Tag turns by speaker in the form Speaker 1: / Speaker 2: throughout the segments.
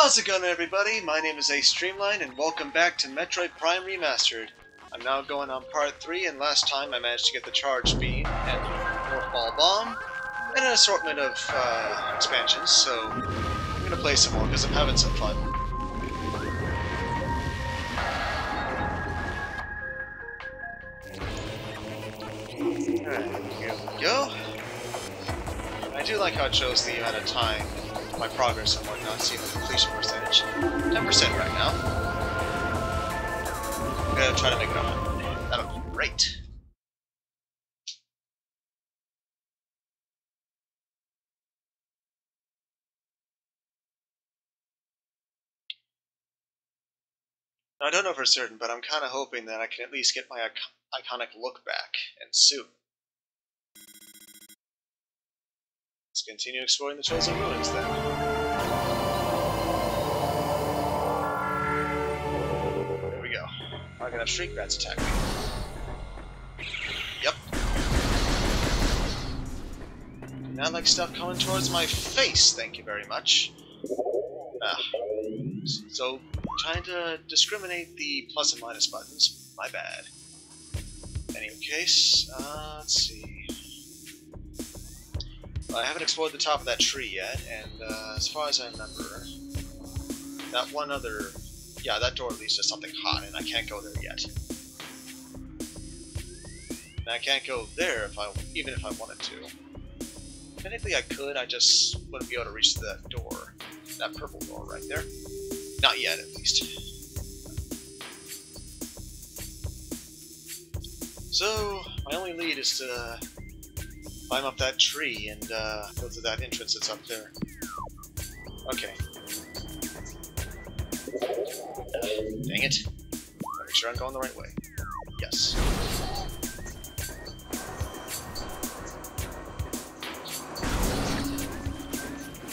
Speaker 1: How's it going everybody? My name is Ace Streamline and welcome back to Metroid Prime Remastered. I'm now going on part 3 and last time I managed to get the Charge Beam and the Morph Ball Bomb and an assortment of uh, expansions, so I'm going to play some more because I'm having some fun. Alright, here we go. I do like how it shows the amount of time my progress and whatnot, see the completion percentage. 10% right now. I'm gonna try to make it 100. That'll be great. I don't know for certain, but I'm kind of hoping that I can at least get my iconic look back, and soon. Let's continue exploring the Chozo Ruins then. Gonna have Shriekbats attack me. Yep. Not like stuff coming towards my face, thank you very much. Ah. So, trying to discriminate the plus and minus buttons, my bad. Any case, uh, let's see. I haven't explored the top of that tree yet, and uh, as far as I remember, that one other... Yeah, that door leads to something hot, and I can't go there yet. And I can't go there if I, even if I wanted to. Technically I could, I just wouldn't be able to reach that door. That purple door right there. Not yet, at least. So, my only lead is to climb up that tree and uh, go to that entrance that's up there. Okay. Dang it. Make sure I'm going the right way. Yes.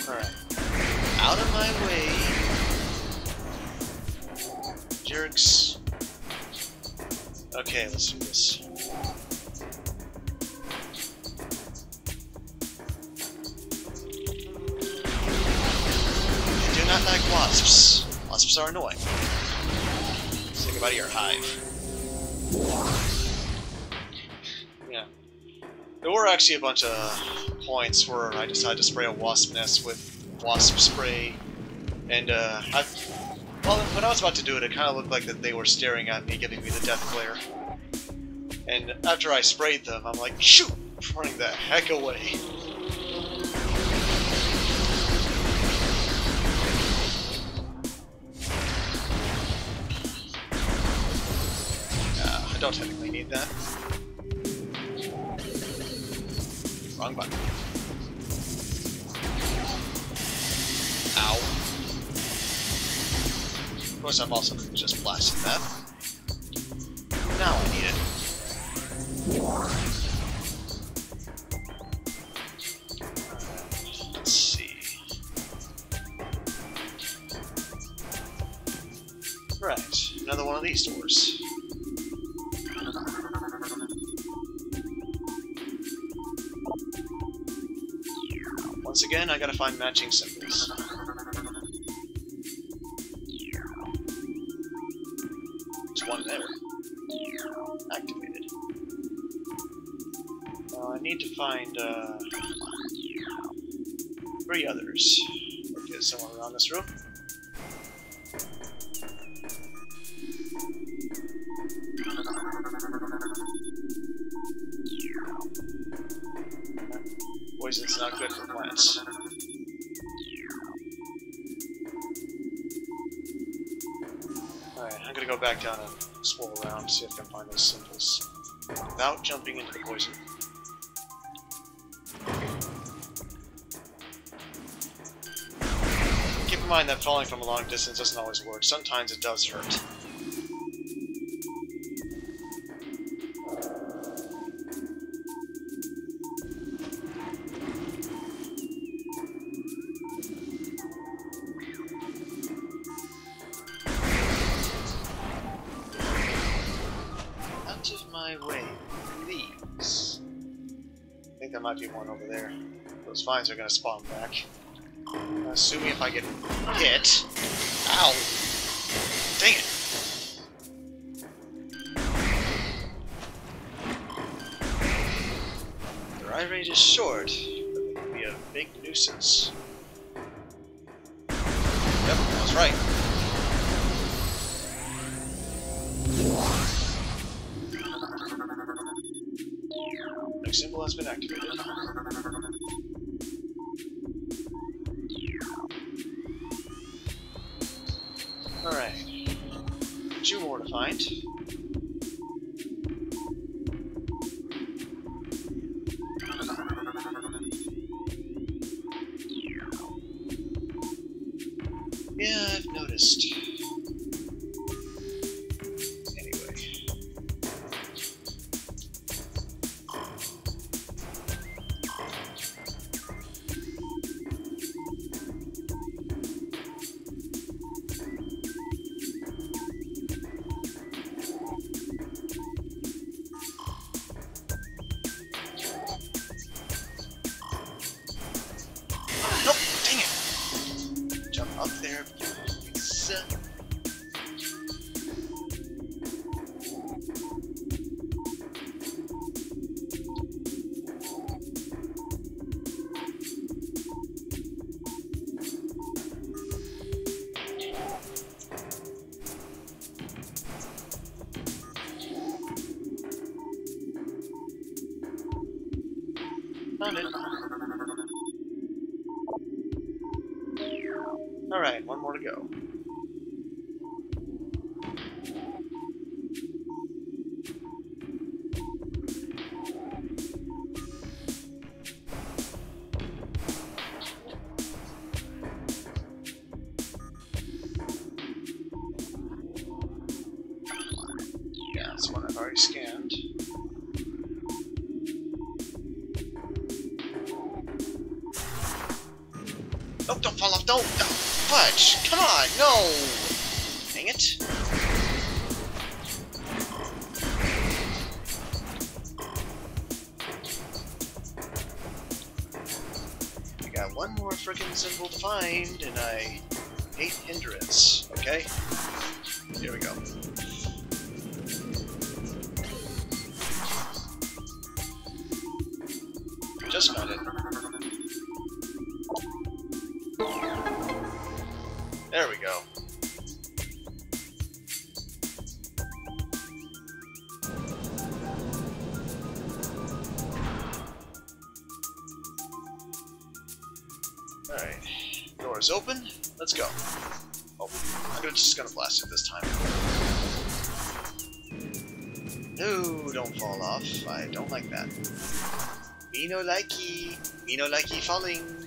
Speaker 1: Alright. Out of my way. Jerks. Okay, let's do this. Actually a bunch of points where I decided to spray a wasp nest with wasp spray, and uh, I, well, when I was about to do it, it kind of looked like that they were staring at me, giving me the death glare. And after I sprayed them, I'm like, shoot, running the heck away. Uh, I don't technically need that. Wrong button. Ow. Of course, I'm also just blasting that. Once again, I gotta find matching symbols. There's one there. Activated. Now I need to find, uh, three others. Okay, someone around this room. Poison. Keep in mind that falling from a long distance doesn't always work. Sometimes it does hurt. Vines are to spawn back. Assuming if I get hit. Ow! Alright. Two more to find. It! I got one more freaking symbol to find, and I hate hindrance. Okay? Here we go. Likey. Me no likey falling.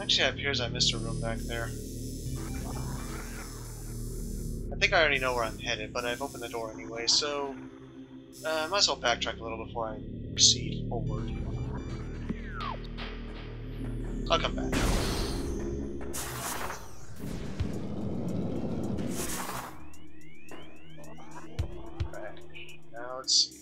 Speaker 1: Actually, it appears I missed a room back there. I think I already know where I'm headed, but I've opened the door anyway, so uh, I might as well backtrack a little before I proceed forward. I'll come back. Let's see.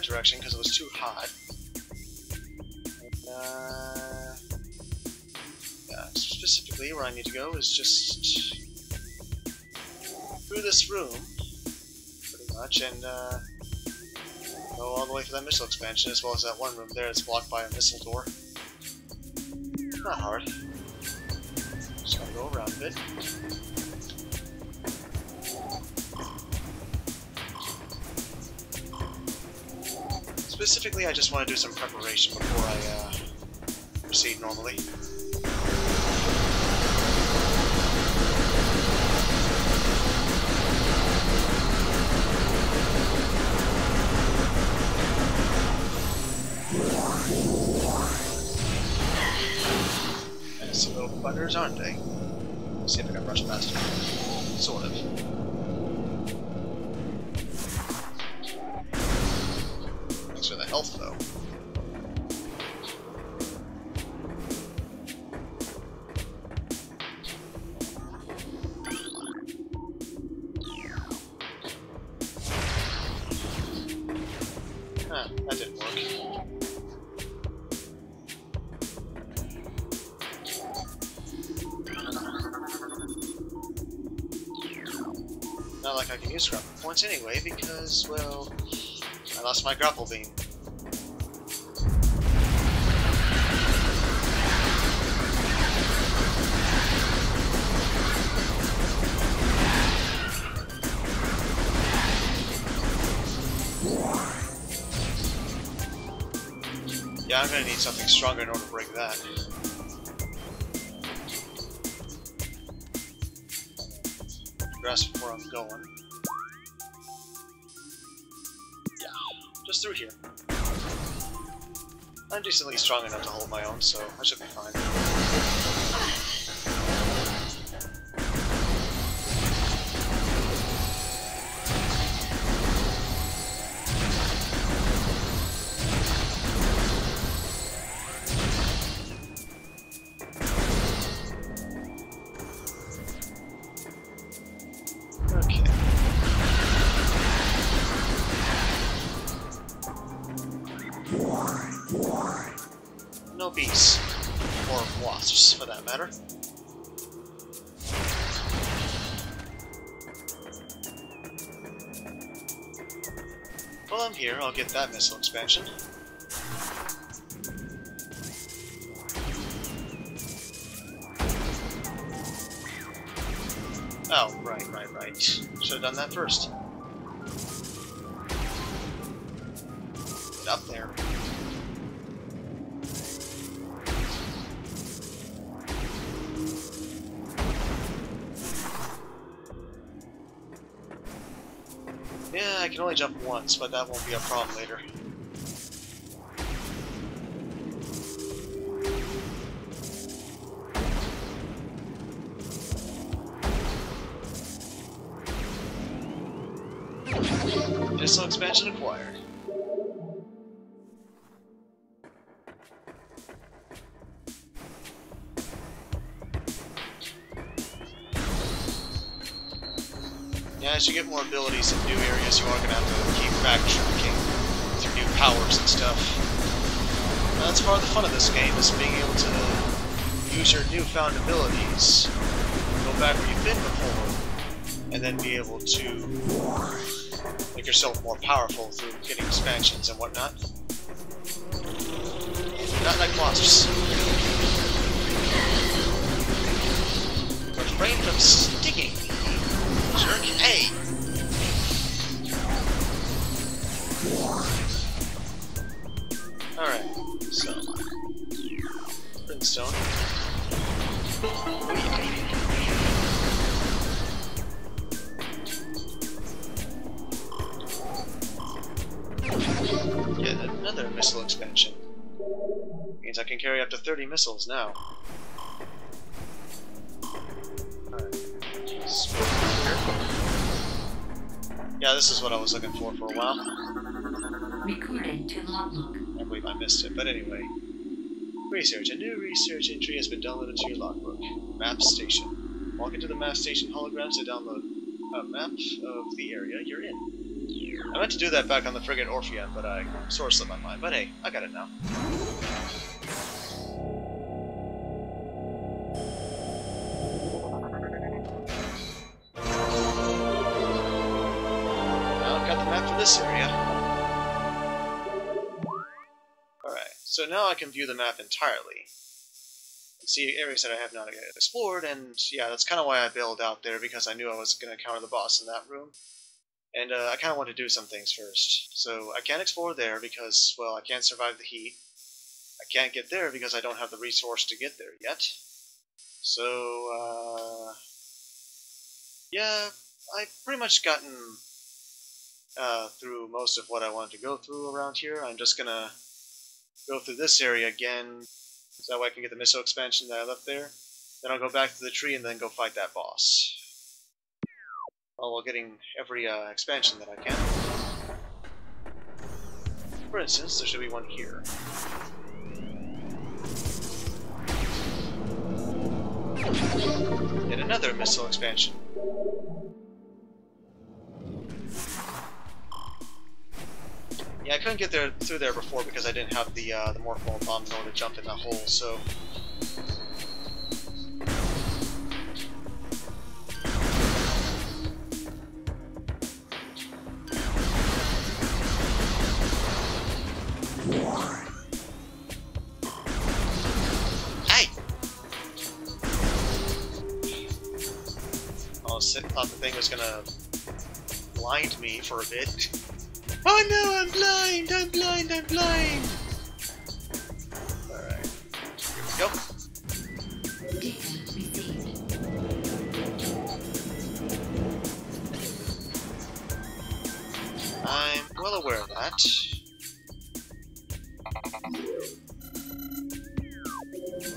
Speaker 1: That direction because it was too hot. And, uh, yeah, specifically where I need to go is just through this room, pretty much, and uh, go all the way to that missile expansion, as well as that one room there that's blocked by a missile door. Not hard. Just gotta go around a bit. Specifically, I just want to do some preparation before I uh, proceed normally. Nice little buggers, aren't they? Let's see if I can rush past them. Sort of. Because, well, I lost my grapple beam. Yeah, I'm gonna need something stronger in order to break that. Strong enough to hold my own, so I should be fine. Okay. No bees. Or wasps, for that matter. While I'm here, I'll get that missile expansion. Oh, right, right, right. Should have done that first. Once, but that won't be a problem later. You get more abilities in new areas, you are going to have to keep backtracking with your new powers and stuff. That's part of the fun of this game, is being able to use your newfound abilities, go back where you've been before, and then be able to make yourself more powerful through getting expansions and whatnot. Not like wasps. Refrain from sticking. Jerk. Hey! Yeah, another missile expansion. Means I can carry up to 30 missiles now. Alright. Let's go through here. Yeah, this is what I was looking for for a while.
Speaker 2: Recording to logbook.
Speaker 1: I believe I missed it, but anyway. Research. A new research entry has been downloaded to your logbook. Map station. Walk into the map station holograms to download a map of the area you're in. I meant to do that back on the frigate Orpheon, but I sort of slipped my mind. But hey, I got it now. Now I've got the map for this area. So now I can view the map entirely. And see areas that I have not explored, and yeah, that's kind of why I bailed out there, because I knew I was going to encounter the boss in that room. And uh, I kind of want to do some things first. So I can't explore there because, well, I can't survive the heat. I can't get there because I don't have the resource to get there yet. So, uh, yeah, I've pretty much gotten uh, through most of what I wanted to go through around here. I'm just gonna go through this area again, so that way I can get the missile expansion that I left there. Then I'll go back to the tree and then go fight that boss. All while getting every uh, expansion that I can. For instance, there should be one here. And another missile expansion. Yeah, I couldn't get there through there before because I didn't have the uh, the morpho bomb in order to jump in that hole. So Hey! Oh, I thought the thing was gonna blind me for a bit. Oh no, I'm blind! I'm blind! I'm blind! Alright. Go. I'm well aware of that.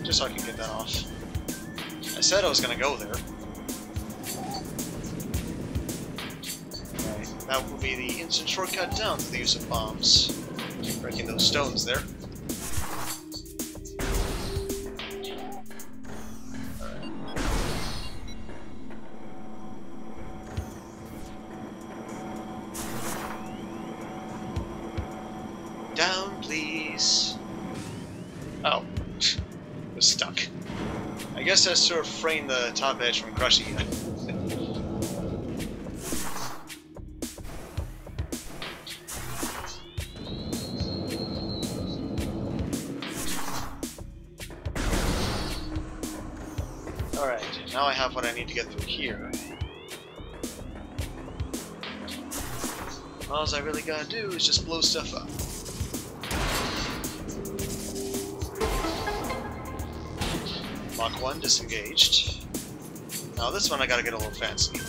Speaker 1: Just so I can get that off. I said I was gonna go there. That will be the instant shortcut down to the use of bombs. Breaking those stones there. Down, please. Oh. was stuck. I guess that sort of framed the top edge from crushing. Here. All I really gotta do is just blow stuff up. Lock 1 disengaged. Now this one I gotta get a little fancy.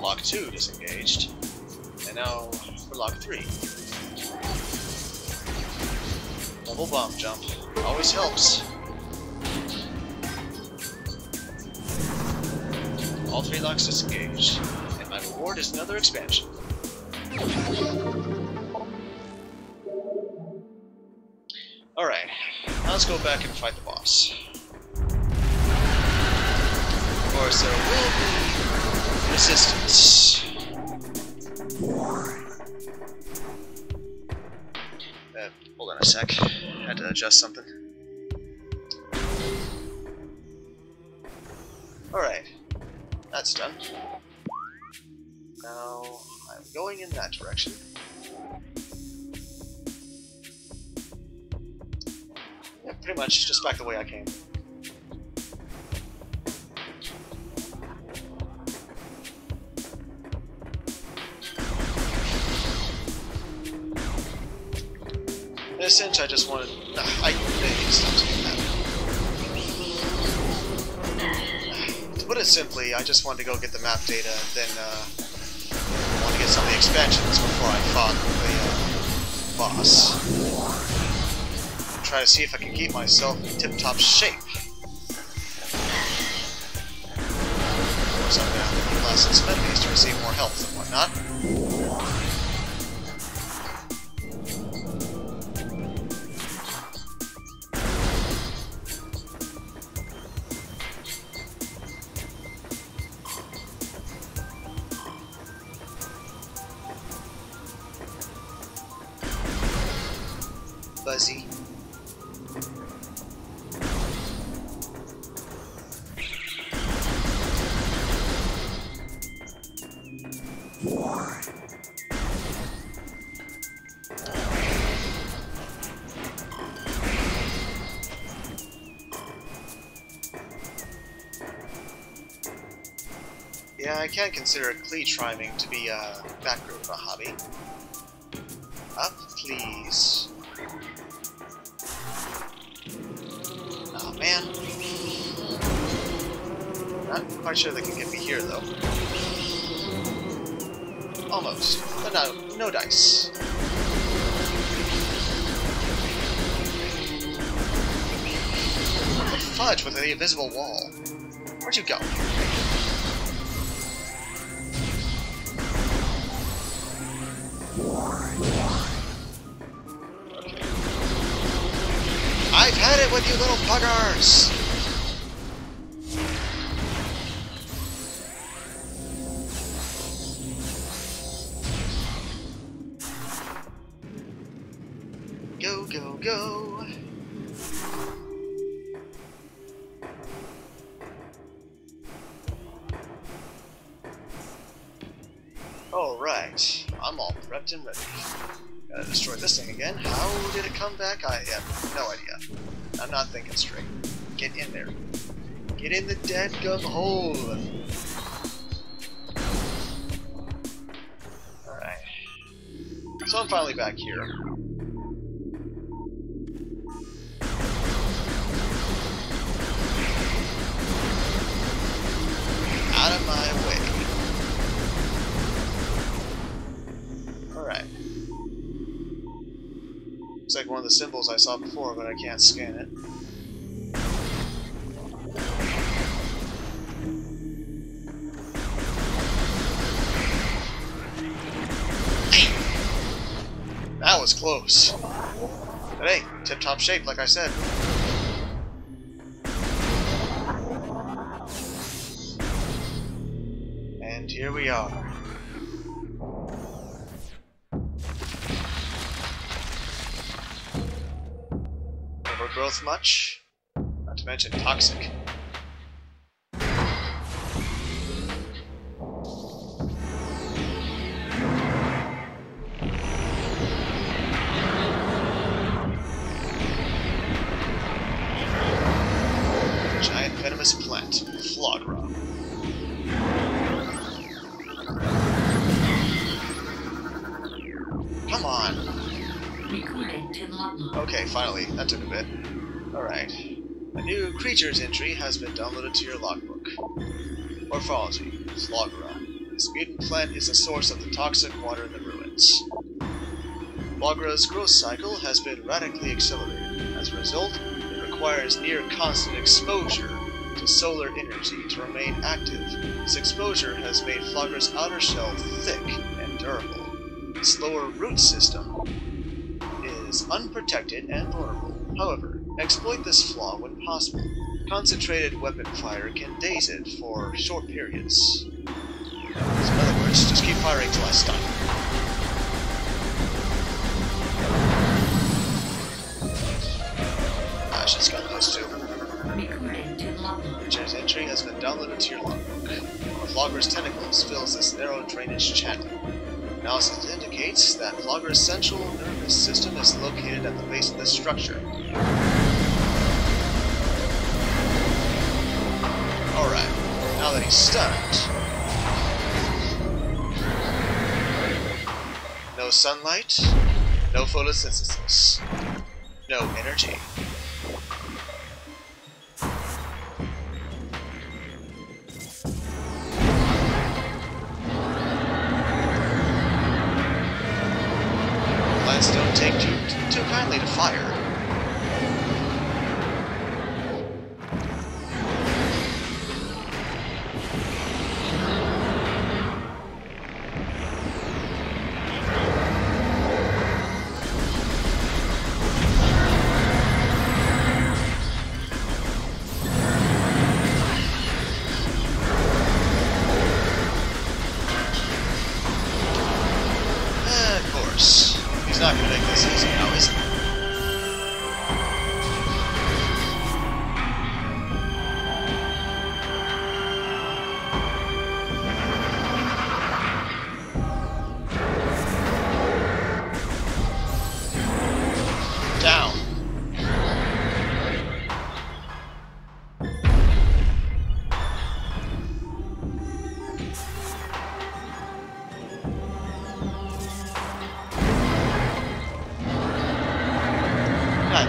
Speaker 1: Lock 2 disengaged. And now for Lock 3. Double bomb jump. Always helps. All three locks disengaged. And my reward is another expansion. Alright, now let's go back and fight the boss. Of course, there will be resistance. Uh, hold on a sec. Adjust something. Alright, that's done. Now, I'm going in that direction. Yeah, pretty much just back the way I came. I just wanted to go get the map data and then uh, want to get some of the expansions before I fought the uh, boss. Try to see if I can keep myself in tip-top shape. Of course, I'm going to have to be less expensive to receive more health and whatnot. Consider cleat rhyming to be a background of a hobby. Up, please. Oh man. Not quite sure they can get me here though. Almost. But no, no dice. Fudge with the invisible wall? Where'd you go? Thing again. How did it come back? I have no idea. I'm not thinking straight. Get in there. Get in the dead gum hole! Alright. So I'm finally back here. The symbols I saw before, but I can't scan it. That was close. But hey, tip-top shape, like I said. Much? Not to mention toxic. Plant is the source of the toxic water in the ruins. Flaahgra's growth cycle has been radically accelerated. As a result, it requires near constant exposure to solar energy to remain active. This exposure has made Flaahgra's outer shell thick and durable. Its lower root system is unprotected and vulnerable. However, exploit this flaw when possible. Concentrated weapon fire can daze it for short periods. Words, just keep firing till I stun. I should scan those two. Creature's entry has been downloaded to your logbook. Flaahgra's tentacles fills this narrow drainage channel. Analysis indicates that Flaahgra's central nervous system is located at the base of this structure. Alright, now that he's stunned. No sunlight, no photosynthesis, no energy.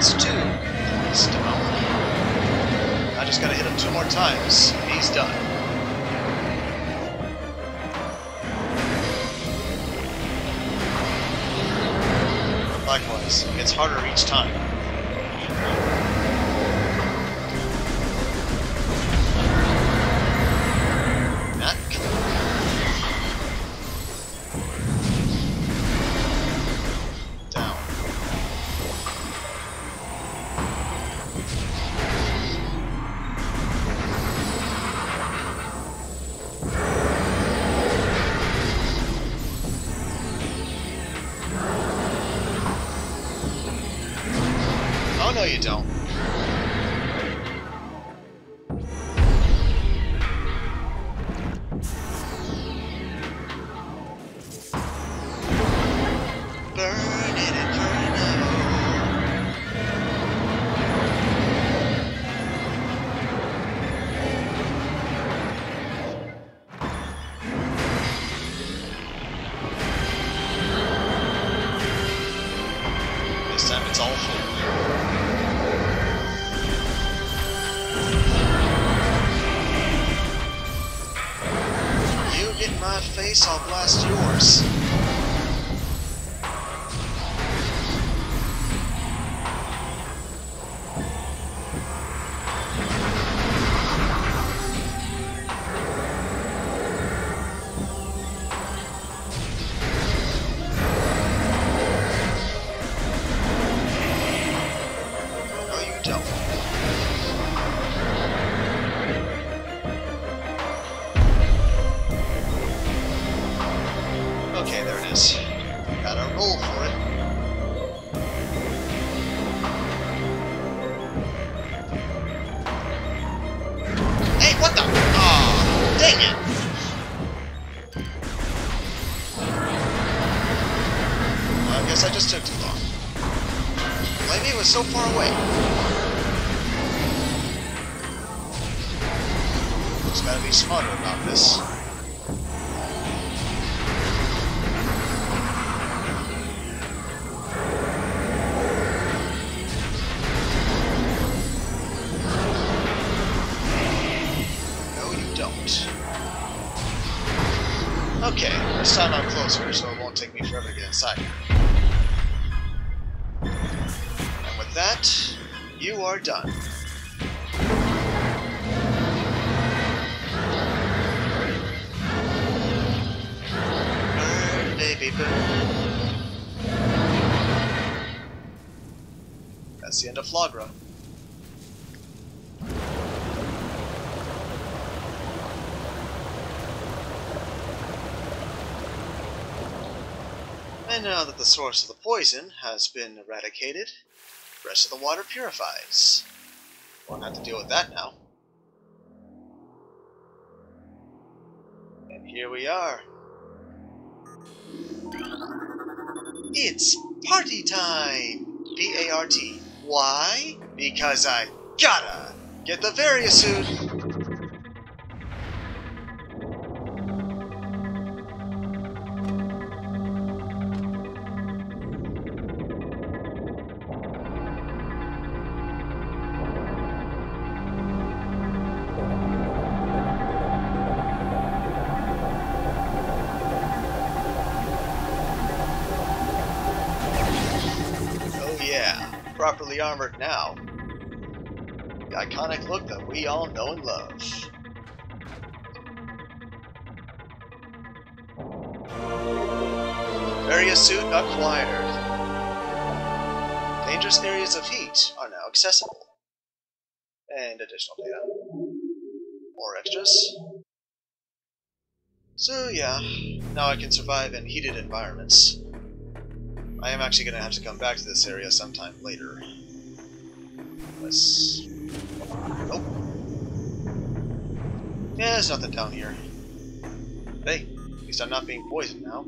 Speaker 1: That's two And now that the source of the poison has been eradicated, the rest of the water purifies. Won't have to deal with that now. And here we are. It's party time! P-A-R-T. Why? Because I gotta get the Varia Suit! We all know and love. Varia Suit acquired. Dangerous areas of heat are now accessible. And additional data. More extras. So yeah, now I can survive in heated environments. I am actually going to have to come back to this area sometime later. Let's... Yeah, there's nothing down here. Hey, at least I'm not being poisoned now.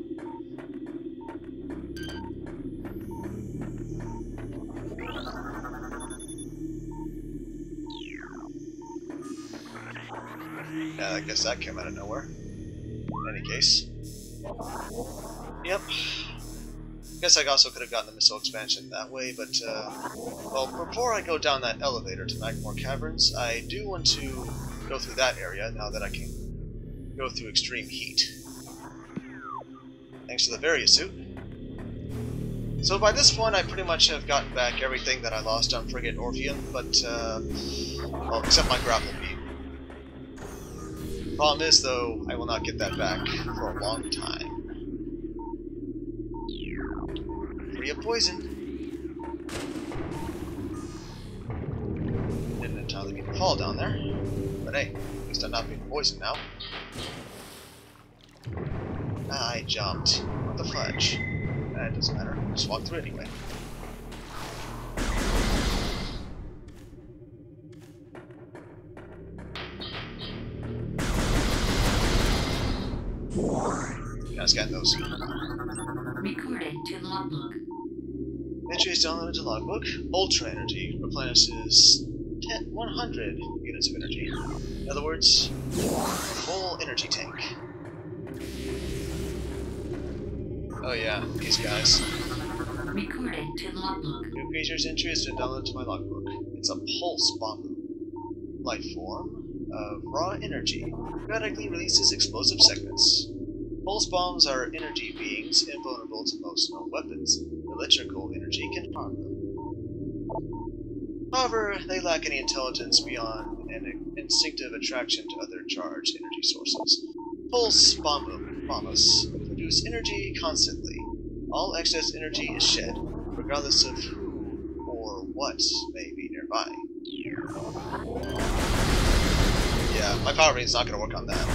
Speaker 1: Yeah, I guess that came out of nowhere. In any case. Yep. guess I also could have gotten the missile expansion that way, but, uh, well, before I go down that elevator to Nightmare Caverns, I do want to go through that area now that I can go through extreme heat. Thanks to the Varia suit. So by this point, I pretty much have gotten back everything that I lost on Frigate Orpheon, but, uh, well, except my grapple beam. Problem is, though, I will not get that back for a long time. Free of poison. Didn't entirely mean to fall down there, at least I'm not being poisoned now. I jumped. What the fudge? That doesn't matter. i Just walk through anyway. Yeah, I scanned those.
Speaker 2: Recorded to logbook.
Speaker 1: Entry is downloaded to logbook. Ultra energy replenishes 10, 100 units of energy. In other words, full energy tank. Oh yeah, these guys.
Speaker 2: Recorded to logbook.
Speaker 1: New creature's entry has been downloaded to my logbook. It's a pulse bomb. Life form of raw energy. Periodically releases explosive segments. Pulse bombs are energy beings invulnerable to most known weapons. Electrical energy can harm them. However, they lack any intelligence beyond an instinctive attraction to other charged energy sources. Pulse bomb bombs produce energy constantly. All excess energy is shed, regardless of who or what may be nearby. Yeah, my power beam's not gonna work on that.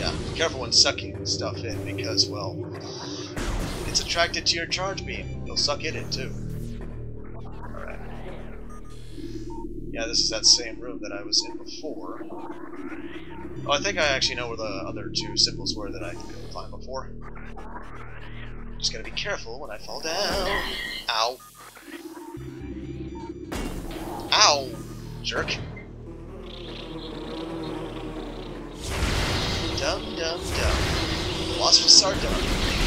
Speaker 1: Yeah, be careful when sucking stuff in because, well, it's attracted to your charge beam. You'll suck it in too. Yeah, this is that same room that I was in before. Oh, I think I actually know where the other two symbols were that I couldn't find before. Just gotta be careful when I fall down. Ow. Ow! Jerk. Dum dum dum. Wasps are dumb.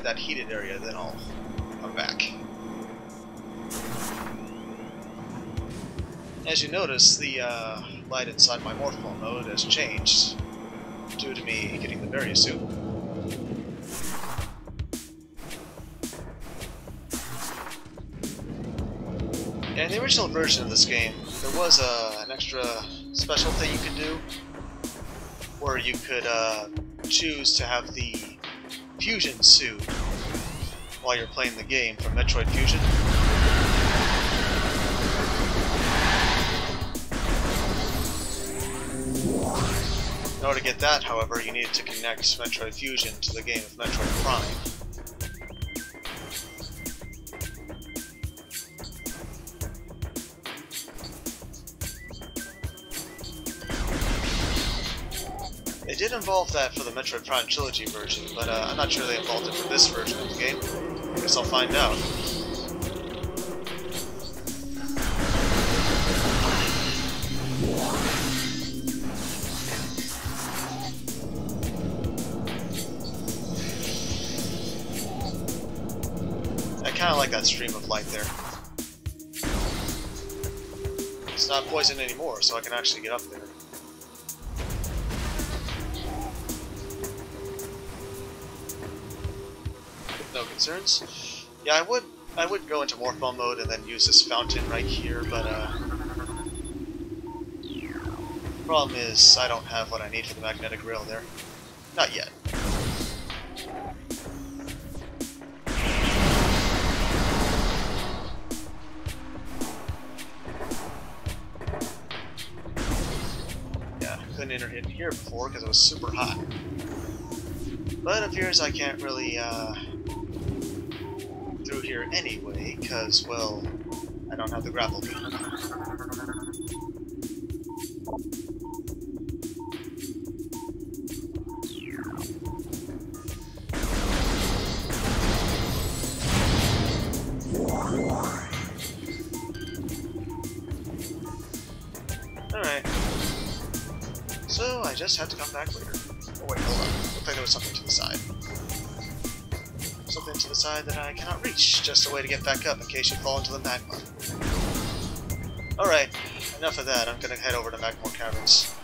Speaker 1: That heated area, then I'll come back. As you notice, the uh, light inside my Morph Ball mode has changed due to me getting the Varia suit. In the original version of this game, there was uh, an extra special thing you could do where you could uh, choose to have the fusion suit while you're playing the game from Metroid Fusion. In order to get that, however, you needed to connect Metroid Fusion to the game of Metroid Prime. Did involve that for the Metroid Prime Trilogy version, but uh, I'm not sure they involved it for this version of the game. I guess I'll find out. I kind of like that stream of light there. It's not poison anymore, so I can actually get up there. Concerns. Yeah, I would I would go into morph ball mode and then use this fountain right here, but uh, problem is I don't have what I need for the magnetic rail there. Not yet. Yeah, couldn't enter in here before because it was super hot. But it appears I can't really uh, here anyway, because, well, I don't have the gun. Alright. So, I just had to come back later. Oh wait, hold on. Looks like there was something to the side. To the side that I cannot reach. Just a way to get back up in case you fall into the magma. Alright, enough of that. I'm gonna head over to Magmoor Caverns.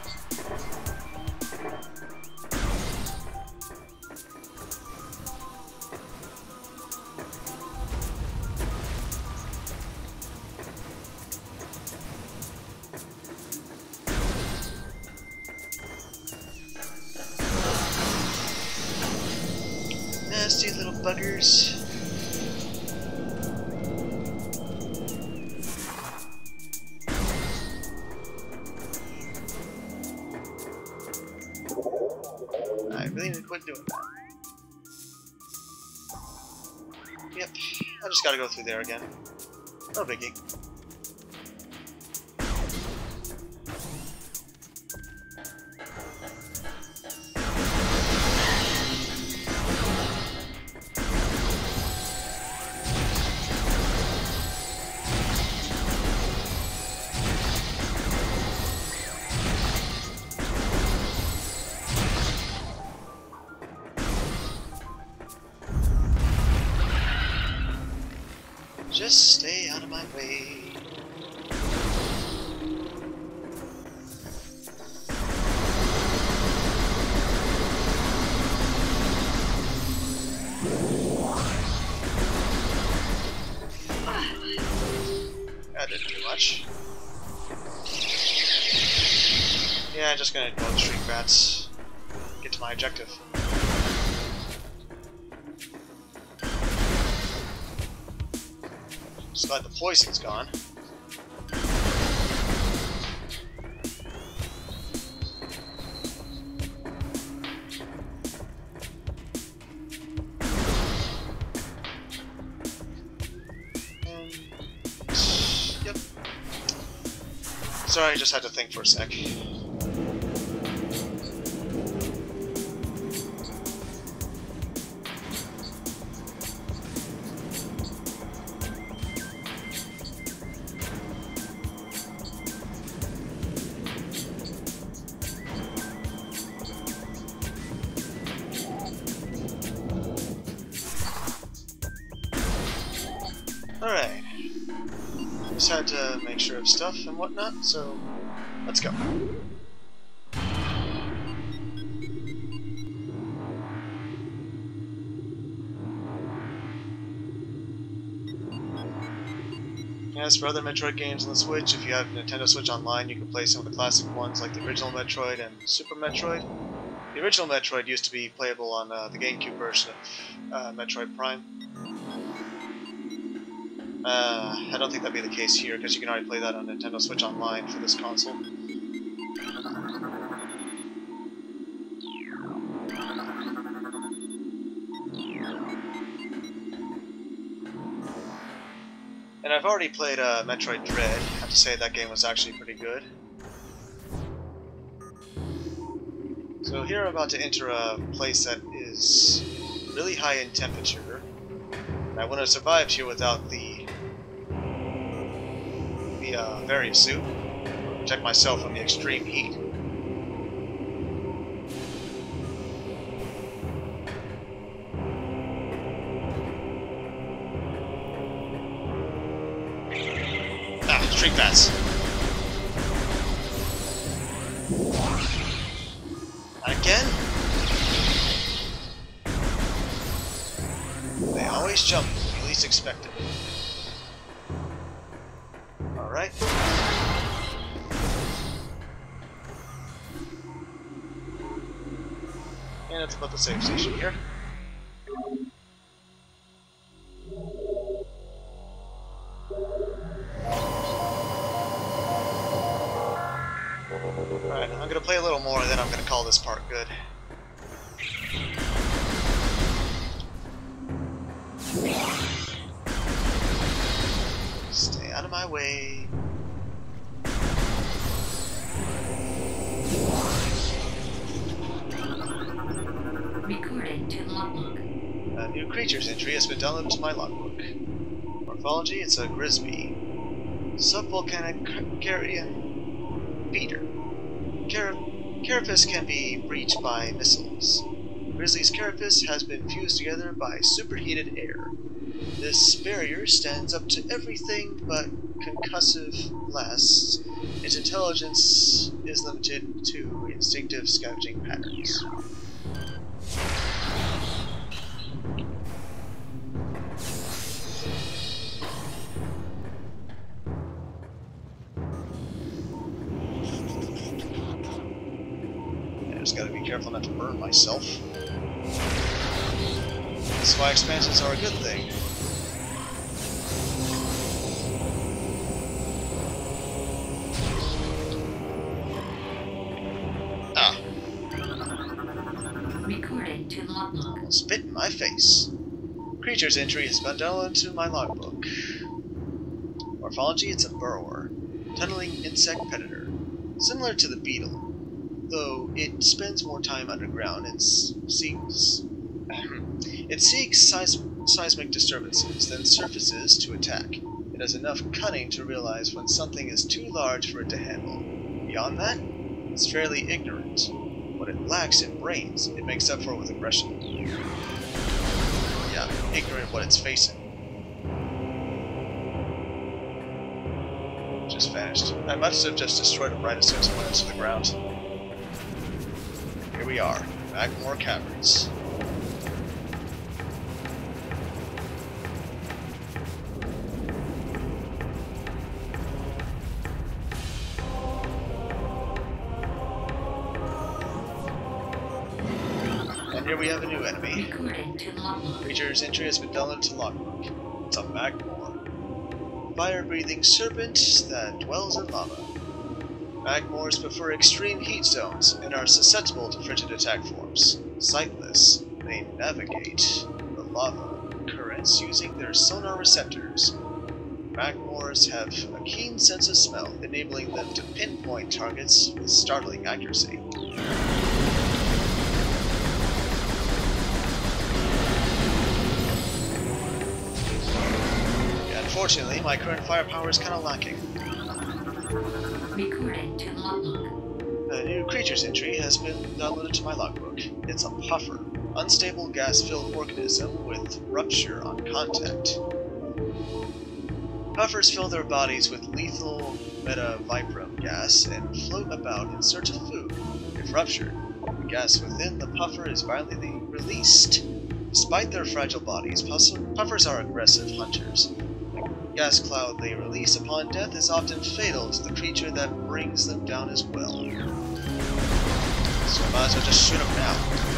Speaker 1: There again. Didn't do much. Yeah, just gonna ignore the street rats. Get to my objective. Just glad the poison's gone. Sorry, I just had to think for a sec. Stuff and whatnot, so let's go. As for other Metroid games on the Switch, if you have Nintendo Switch Online, you can play some of the classic ones like the original Metroid and Super Metroid. The original Metroid used to be playable on uh, the GameCube version of uh, Metroid Prime. Uh, I don't think that'd be the case here because you can already play that on Nintendo Switch Online for this console. And I've already played uh, Metroid Dread. I have to say that game was actually pretty good. So here I'm about to enter a place that is really high in temperature. I wouldn't have survived here without the the uh. Protect myself from the extreme heat. Ah, Shriekbats. Save station here. It's a Grizby. Subvolcanic carrion beater. Car carapace can be breached by missiles. Grizby's carapace has been fused together by superheated air. This barrier stands up to everything but concussive blasts. Its intelligence is limited to instinctive scavenging patterns. Careful not to burn myself. That's why expansions are a good thing. Ah,
Speaker 2: Recording to logbook.
Speaker 1: spit in my face. Creature's entry has been downloaded to my logbook. Morphology, it's a burrower. Tunneling insect predator. Similar to the beetle, though it spends more time underground and seeks mm-hmm. it seeks seis- seismic disturbances, then surfaces to attack. It has enough cunning to realize when something is too large for it to handle. Beyond that, it's fairly ignorant. What it lacks in brains, it makes up for with aggression. Yeah, ignorant what it's facing. Just vanished. I must have just destroyed a right as soon as it went into the ground. We are, Back more Caverns. And here we have a new enemy. Creature's entry has been downloaded to logbook. It's a Magmoor. Fire-breathing serpent that dwells in lava. Magmoors prefer extreme heat zones and are susceptible to frigid attack forms. Sightless, they navigate the lava currents using their sonar receptors. Magmoors have a keen sense of smell, enabling them to pinpoint targets with startling accuracy. Unfortunately, my current firepower is kind of lacking.
Speaker 2: Recording to logbook.
Speaker 1: A new creature's entry has been downloaded to my logbook. It's a puffer, unstable gas-filled organism with rupture on contact. Puffers fill their bodies with lethal metavibram gas and float about in search of food. If ruptured, the gas within the puffer is violently released. Despite their fragile bodies, puffers are aggressive hunters. Gas cloud they release upon death is often fatal to the creature that brings them down as well. So I might as well just shoot him now.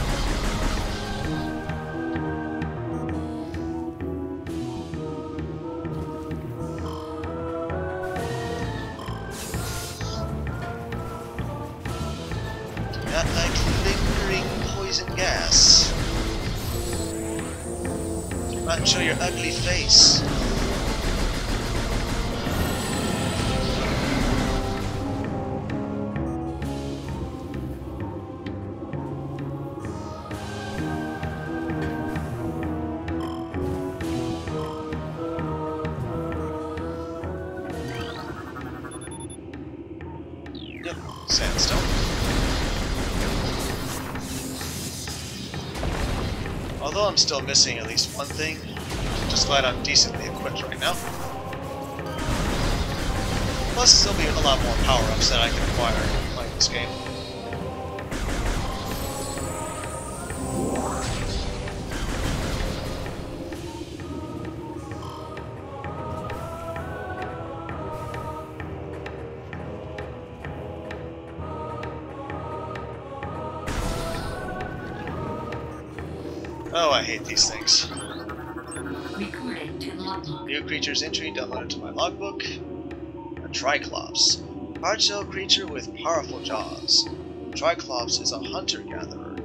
Speaker 1: I'm still missing at least one thing, I'm just glad I'm decently equipped right now. Plus, there'll be a lot more power-ups that I can acquire playing this game. Hate these things. New creature's entry downloaded to my logbook. A Triclops. Hard-shell creature with powerful jaws. Triclops is a hunter-gatherer.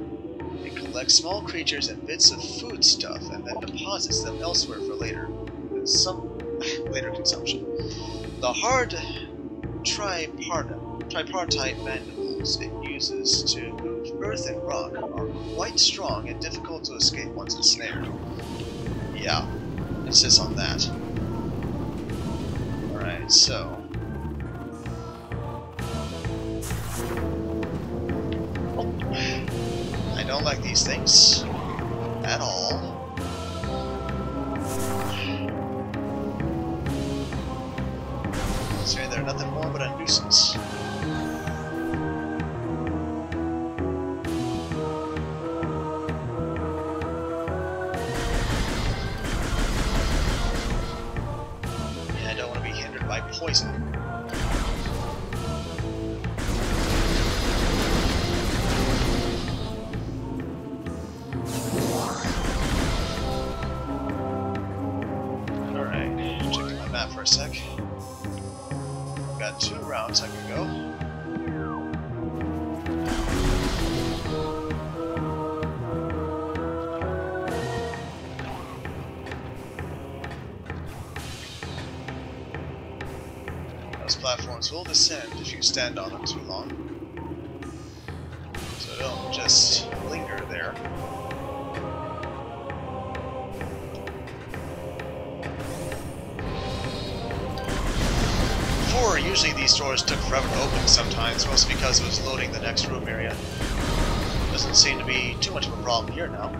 Speaker 1: It collects small creatures and bits of food stuff and then deposits them elsewhere for later some later consumption. The hard tripart tripartite mandibles it uses to earth and rock are quite strong and difficult to escape once ensnared. Yeah, insists on that. Alright, so. I don't like these things at all. Considering they're nothing more but a nuisance. Platforms will descend if you stand on them too long. So don't just linger there. Before, usually these doors took forever to open sometimes, mostly because it was loading the next room area. Doesn't seem to be too much of a problem here now.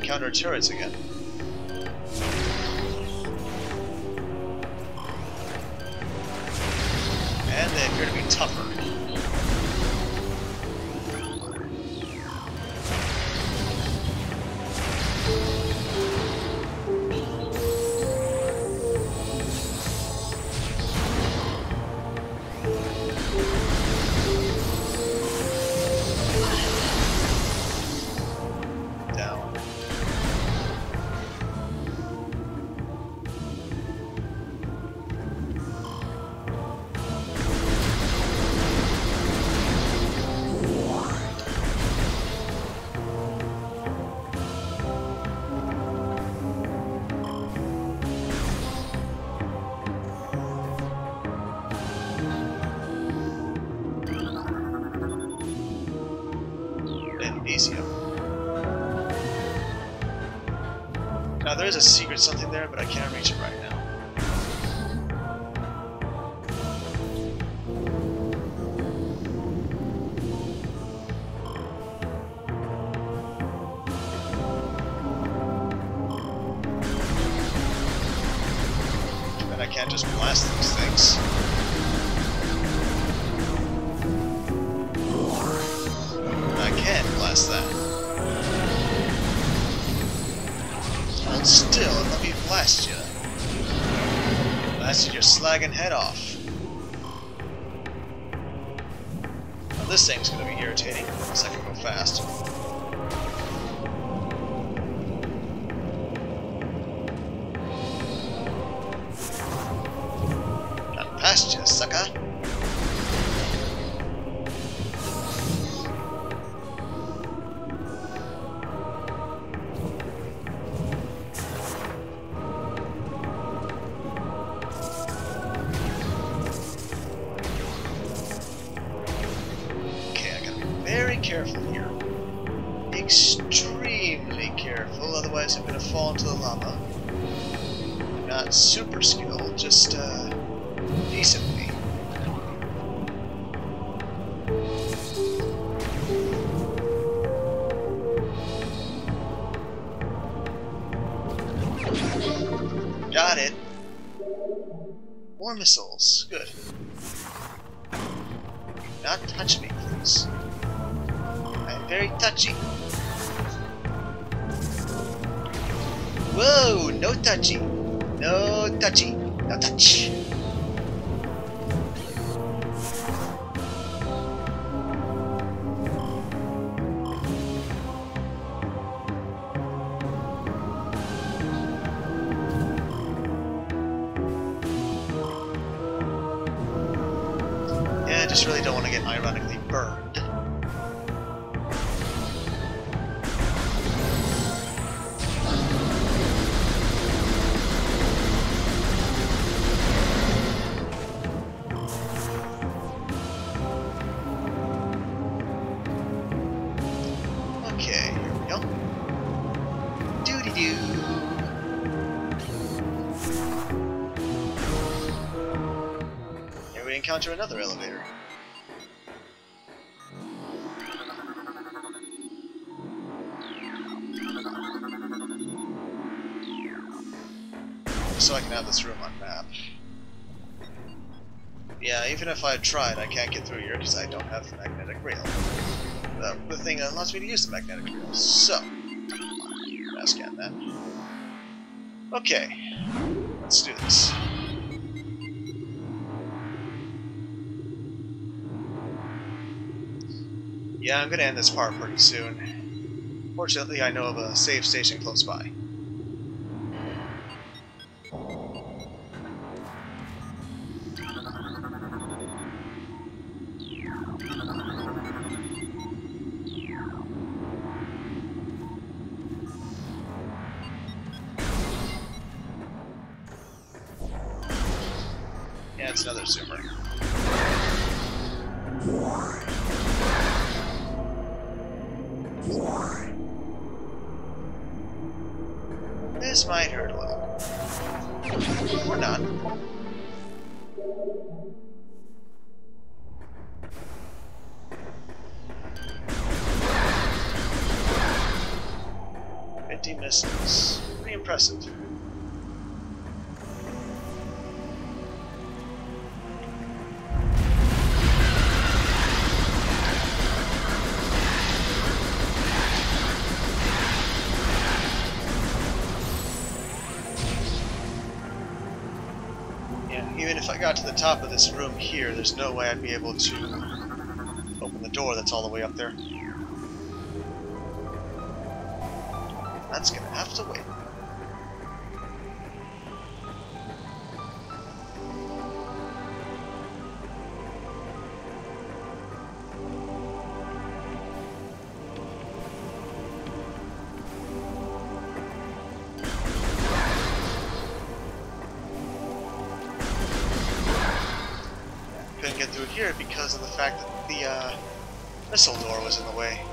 Speaker 1: Encounter turrets again. Can't just blast these things. Just really don't want to get ironically burned. Okay, here we go. Encounter another elevator. If I tried, I can't get through here because I don't have the magnetic rail. The, the thing allows me to use the magnetic rail. So, I'll scan that. Okay, let's do this. Yeah, I'm gonna end this part pretty soon. Fortunately, I know of a safe station close by. This might hurt a little. Or not. Fifty missiles. Pretty impressive. Top of this room here, there's no way I'd be able to open the door that's all the way up there. That's gonna have to wait. Missile door was in the way.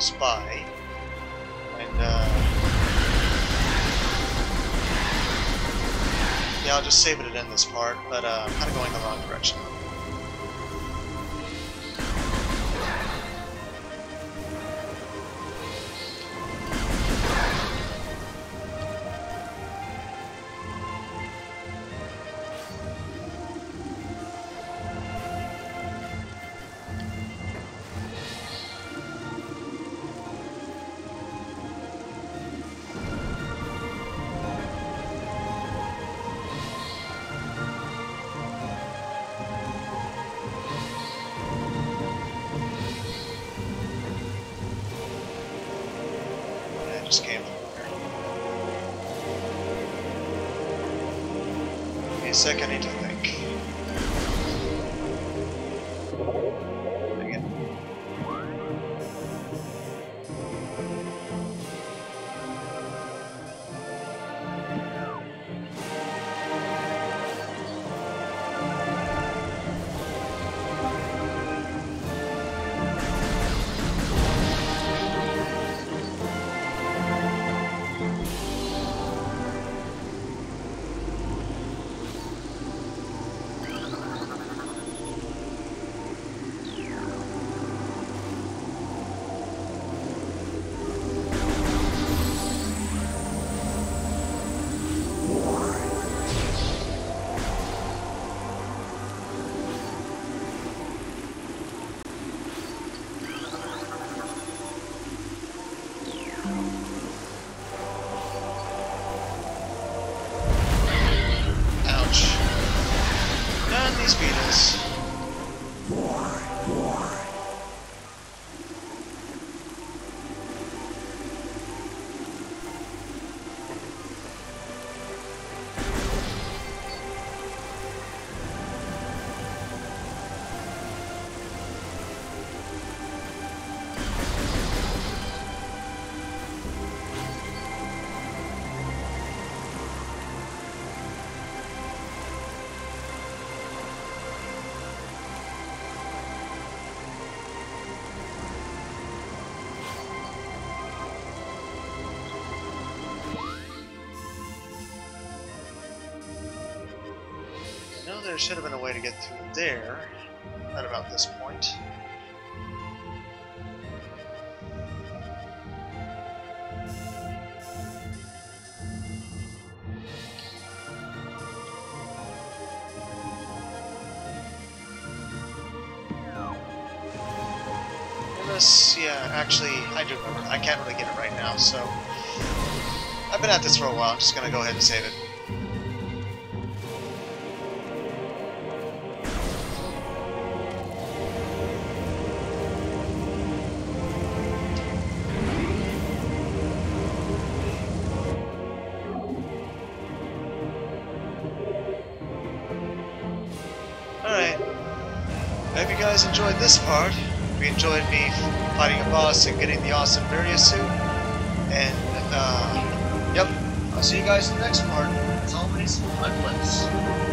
Speaker 1: Close by. And, uh... Yeah, I'll just save it at end this part, but uh, I'm kinda going the wrong direction. experience. War, war. To get through there at about this point. Unless, yeah, actually, I do remember. I can't really get it right now, so... I've been at this for a while, I'm just gonna go ahead and save it. Guys enjoyed this part. You enjoyed me fighting a boss and getting the awesome Varia suit. And, uh, yep. I'll see you guys in the next part. As always, my bliss.